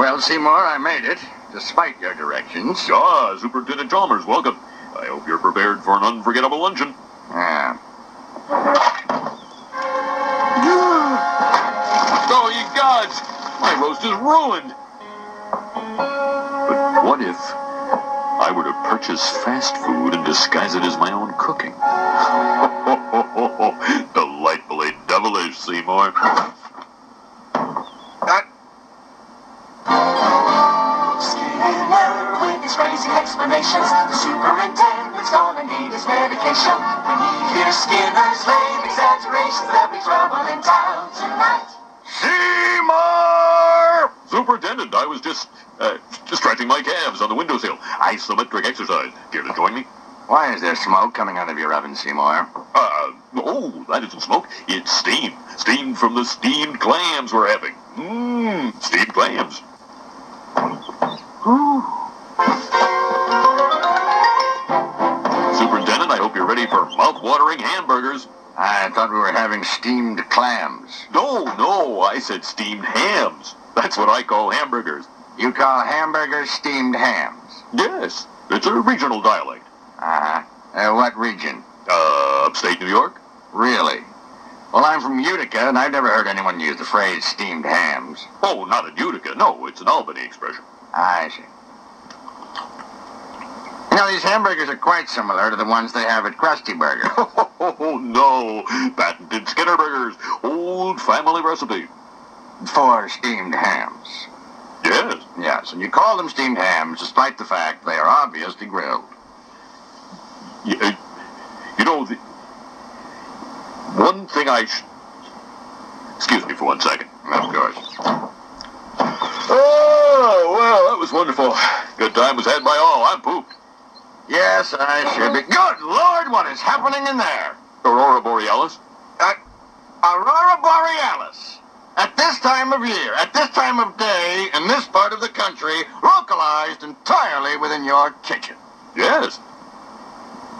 Well, Seymour, I made it, despite your directions. Ah, Superintendent Chalmers, welcome. I hope you're prepared for an unforgettable luncheon. Yeah. Oh, ye gods! My roast is ruined. But what if I were to purchase fast food and disguise it as my own cooking? Delightfully devilish, Seymour. Explanations. The superintendent's gonna need his medication. When he hears Skinner's lame exaggerations, there'll be trouble in town tonight. Seymour! Superintendent, I was just, uh, just stretching my calves on the windowsill. Isometric exercise. Care to join me? Why is there smoke coming out of your oven, Seymour? Uh, oh, that isn't smoke. It's steam. Steam from the steamed clams we're having. Mmm, steamed clams. Superintendent, mouth-watering hamburgers. I thought we were having steamed clams. No, no, I said steamed hams. That's what I call hamburgers. You call hamburgers steamed hams? Yes, it's a regional dialect. Uh-huh. Uh, what region? Uh, upstate New York? Really? Well, I'm from Utica, and I've never heard anyone use the phrase steamed hams. Oh, not in Utica. No, it's an Albany expression. I see. Know, these hamburgers are quite similar to the ones they have at Krusty Burger. Oh, no. Patented Skinner Burgers. Old family recipe. For steamed hams. Yes. Yes, and you call them steamed hams despite the fact they are obviously grilled. Uh, You know, the, one thing I Excuse me for one second. Of course. Oh, well, that was wonderful. Good time was had by all. I'm pooped. Yes, I should be. Good Lord, what is happening in there? Aurora Borealis? Uh, Aurora Borealis. At this time of year, at this time of day, in this part of the country, localized entirely within your kitchen. Yes.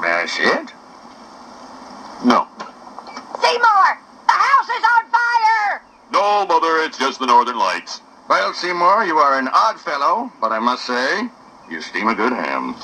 May I see it? No. Seymour, the house is on fire! No, Mother, it's just the Northern Lights. Well, Seymour, you are an odd fellow, but I must say, you steam a good ham.